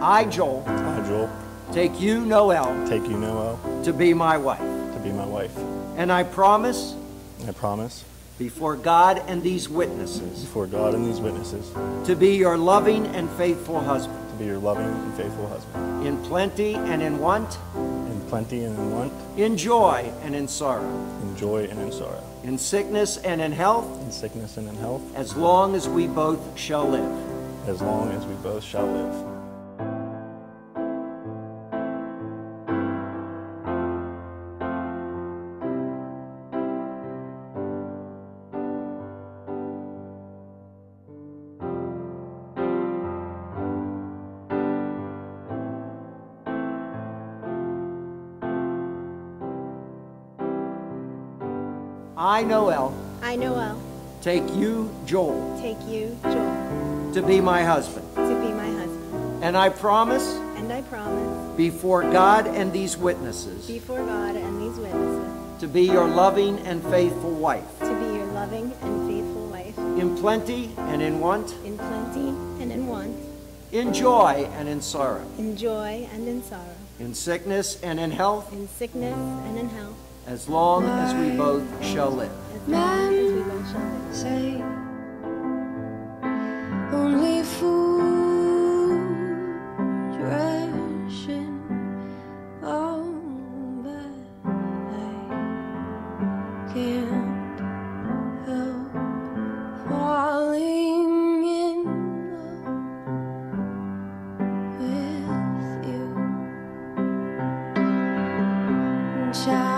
I, Joel, I, Joel, take you, Noelle, take you, Noelle, to be my wife. to be my wife. And I promise I promise, before God and these witnesses before God and these witnesses, to be your loving and faithful husband, to be your loving and faithful husband, in plenty and in want, in plenty and in want, in joy and in sorrow, in joy and in sorrow, in sickness and in health, in sickness and in health, as long as we both shall live. as long as we both shall live. I, Noelle, I, Noelle, take you, Joel, take you, Joel, to be my husband. to be my husband. And I promise And I promise before God and these witnesses before God and these witnesses to be your loving and faithful wife, to be your loving and faithful wife, in plenty and in want, in plenty and in want, in joy and in sorrow, in joy and in sorrow, in sickness and in health, in sickness and in health, as long as we both shall live. say only rushing on, but I can't help falling in love with you. Shall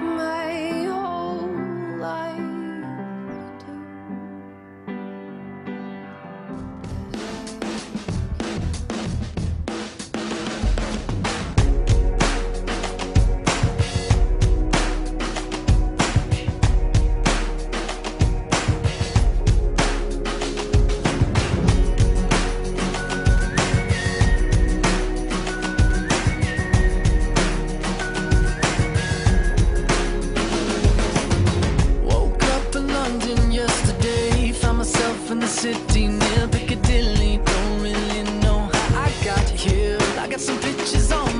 near Piccadilly. Don't really know how I got here. I got some pictures on